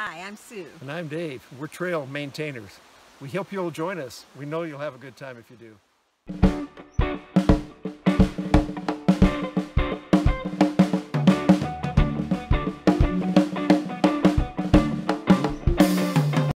Hi, I'm Sue. And I'm Dave. We're trail maintainers. We hope you'll join us. We know you'll have a good time if you do.